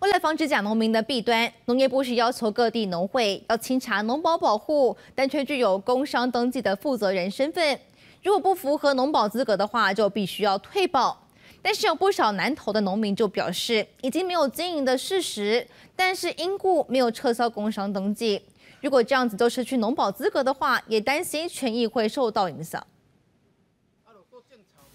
为了防止假农民的弊端，农业部是要求各地农会要清查农保保护，但却具有工商登记的负责人身份。如果不符合农保资格的话，就必须要退保。但是有不少南投的农民就表示，已经没有经营的事实，但是因故没有撤销工商登记。如果这样子都失去农保资格的话，也担心权益会受到影响。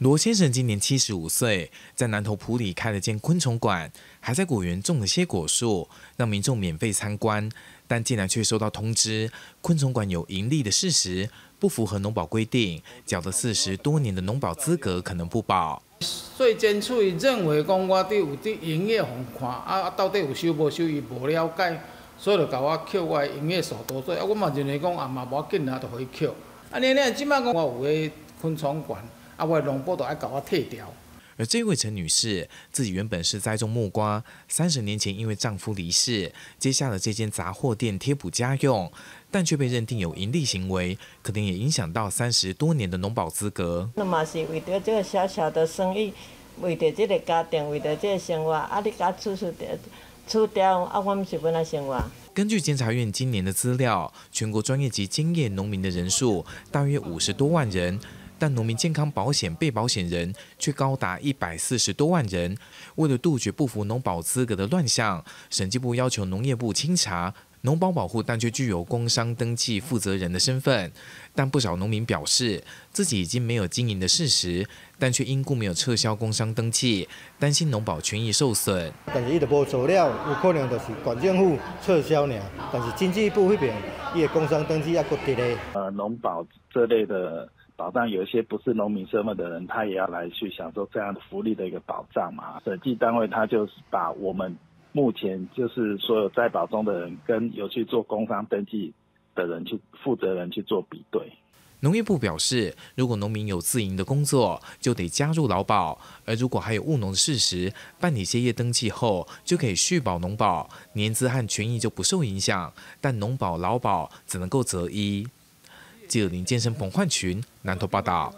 罗先生今年七十五岁，在南投埔里开了间昆虫馆，还在果园种了些果树，让民众免费参观。但竟然却收到通知，昆虫馆有盈利的事实，不符合农保规定，缴了四十多年的农保资格可能不保。税监处认为讲我哋有啲营业红看，啊到底有收无收，伊无了解，所以就甲我扣我营业所得税。啊，我嘛认为讲啊嘛无要紧啊，就可以扣。啊，你你即摆讲我有个昆虫馆。啊，我农保都爱搞我退掉。而这位陈女士自己原本是栽种木瓜，三十年前因为丈夫离世，接下了这间杂货店贴补家用，但却被认定有盈利行为，可能也影响到三十多年的农保资格。那嘛是为着这个小小的生意，为着这个家庭，为着这个生活，啊，你家出出掉，出掉，啊，我们是本来生活。根据监察院今年的资料，全国专业及经验农民的人数大约五十多万人。但农民健康保险被保险人却高达一百四十多万人。为了杜绝不符农保资格的乱象，审计部要求农业部清查农保保护，但却具有工商登记负责人的身份。但不少农民表示，自己已经没有经营的事实，但却因故没有撤销工商登记，担心农保权益受损。但是伊都无做了，有可能就是管政府撤销呢。但是经济部那边，伊的工商登记要搁伫咧。呃，农保这类的。保障有一些不是农民身份的人，他也要来去享受这样的福利的一个保障嘛。审计单位他就是把我们目前就是所有在保中的人跟有去做工商登记的人去负责人去做比对。农业部表示，如果农民有自营的工作，就得加入劳保；而如果还有务农的事实，办理歇业登记后就可以续保农保，年资和权益就不受影响。但农保、劳保只能够择一。记者林健身彭焕群南投报道。